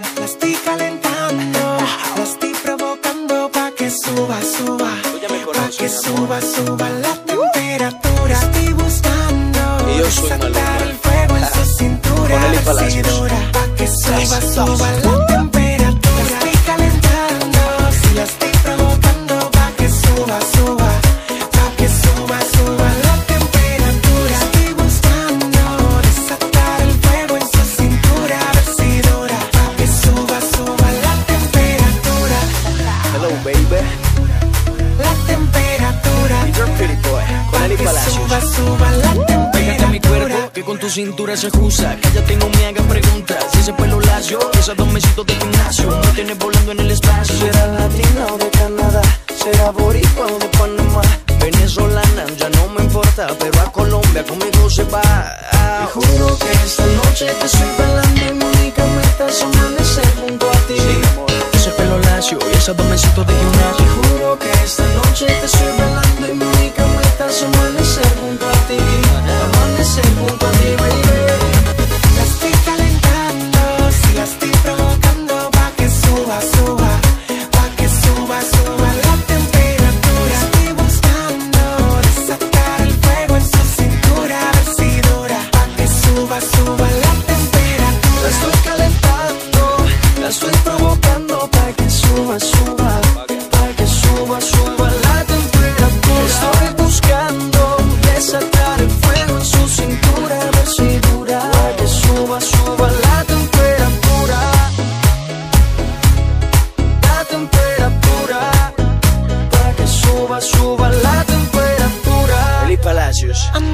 La estoy calentando, la estoy provocando pa' que suba, suba. Pa' que suba, suba la temperatura. Estoy buscando Y yo soy desatar Maluma. el fuego en su cintura. Pa' que suba, suba baby. La temperatura. Y you're pretty boy. Con Eli Palacios. suba, suba la Pégate a mi cuerpo, temperatura. que con tu cintura se ajusta. Cállate y no me hagas preguntas. Si ese pelo lacio, esos dos mesitos de gimnasio, me tienes volando en el espacio. Será latina o de Canadá, será boricua o de Panamá. Venezolana, ya no me importa, pero a Colombia conmigo se va. Te juro que esta noche Lacio y esos dos mesitos de gimnasio. juro que esta noche te I'm.